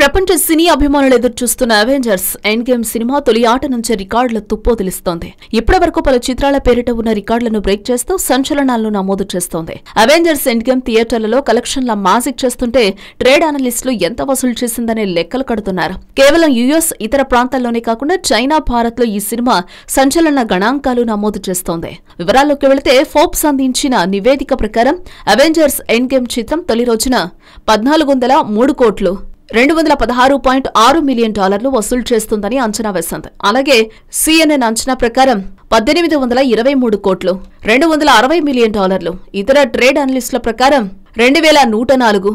ప్రపంచ సినీ అభిమానులు ఎదురు చూస్తున్న అవెంజర్స్ ఎండ్ గేమ్ సినిమా తొలి ఆట నుంచి రికార్డుల తుప్పోదిలుస్తోంది ఇప్పటివరకు పలు చిత్రాల పేరిట ఉన్న రికార్డులను బ్రేక్ చేస్తూ సంచలనాలను నమోదు చేస్తోంది. అవెంజర్స్ ఎండ్ గేమ్ థియేటర్లలో కలెక్షన్ల మాజిక్ చేస్తుంటే ట్రేడ్ అనలిస్టులు ఎంత వసూలు చేసిందనే లెక్కలు కడుతున్నారు. కేవలం యుఎస్ ఇతర ప్రాంతాల్లోనే కాకుండా చైనా భారత్లో ఈ సినిమా సంచలన గణాంకాలు నమోదు చేస్తోంది. వివరాల్లోకి వెళితే ఫోర్బ్స్ అందించిన నివేదిక ప్రకారం అవెంజర్స్ ఎండ్ గేమ్ చిత్రం తొలి రోజున పద్నాలుగు వందల మూడు కోట్లు రెండు వందల పదహారు పాయింట్ ఆరు మిలియన్ డాలర్లు వసూలు చేస్తుందని అంచనా వేసింది. అలాగే సిఎన్ఎన్ అంచనా ప్రకారం పద్దెనిమిది వందల ఇరవై మూడు కోట్లు రెండు వందల అరవై మిలియన్ డాలర్లు. ఇతర ట్రేడ్ అనలిస్టుల ప్రకారం రెండు వేల నూట నాలుగు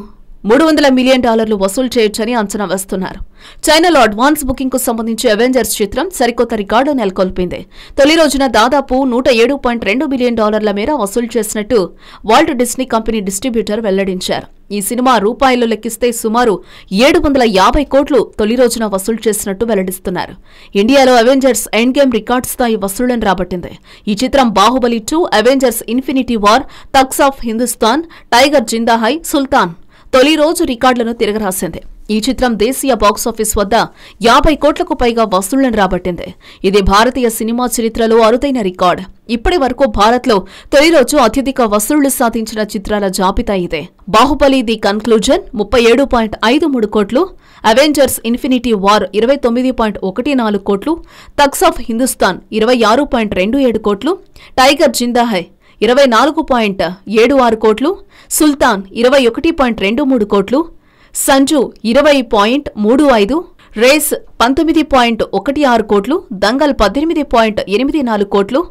మూడు వందల మిలియన్ డాలర్లు వసూలు చేయొచ్చని అంచనా వేస్తున్నారు. చైనాలో అడ్వాన్స్ బుకింగ్కు సంబంధించి అవెంజర్స్ చిత్రం సరికొత్త రికార్డు నెలకొల్పింది. తొలి రోజున దాదాపు నూట ఏడు పాయింట్ రెండు బిలియన్ డాలర్ల మేర వసూలు చేసినట్టు వాల్ట్ డిస్నీ కంపెనీ డిస్ట్రిబ్యూటర్ వెల్లడించారు. ఈ సినిమా రూపాయలు లెక్కిస్తే సుమారు ఏడు వందల యాభై కోట్లు తొలి రోజున వసూలు చేసినట్టు వెల్లడిస్తున్నారు. ఇండియాలో అవెంజర్స్ ఎండ్ గేమ్ రికార్డ్ స్థాయి వసూళ్ళను రాబట్టింది. ఈ చిత్రం Baahubali two Avengers Infinity War Thugs of Hindostan Tiger Zinda Hai Sultan తొలి రోజు రికార్డులను తిరగరాసింది. ఈ చిత్రం దేశీయ బాక్సాఫీస్ వద్ద యాభై కోట్లకు పైగా వసూళ్ళను రాబట్టింది. ఇది భారతీయ సినిమా చరిత్రలో అరుదైన రికార్డ్. ఇప్పటి వరకు భారత్లో తొలి రోజు అత్యధిక వసూళ్ళు సాధించిన చిత్రాల జాబితా ఇదే. బాహుబలి ది కన్క్లూజన్ ముప్పై ఏడు పాయింట్ ఐదు మూడు కోట్లు అవెంజర్స్ ఇన్ఫినిటీ వార్ ఇరవై తొమ్మిది పాయింట్ ఒకటి నాలుగు కోట్లు తక్స్ ఆఫ్ హిందుస్థాన్ ఇరవై ఆరు పాయింట్ రెండు ఏడు కోట్లు టైగర్ జిందాహై ఇరవై నాలుగు పాయింట్ ఏడు ఆరు కోట్లు సుల్తాన్ ఇరవై ఒకటి పాయింట్ రెండు మూడు కోట్లు సంజు ఇరవై పాయింట్ మూడు ఐదు రేస్ పంతొమ్మిది పాయింట్ ఒకటి ఆరు కోట్లు దంగల్ పద్దెనిమిది పాయింట్ ఎనిమిది నాలుగు కోట్లు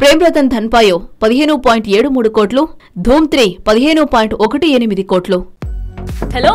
ప్రేమ్రతన్ ధన్పాయో పదిహేను పాయింట్ ఏడు మూడు కోట్లు ధూమ్ త్రీ పదిహేను పాయింట్ ఒకటి ఎనిమిది కోట్లు. హలో.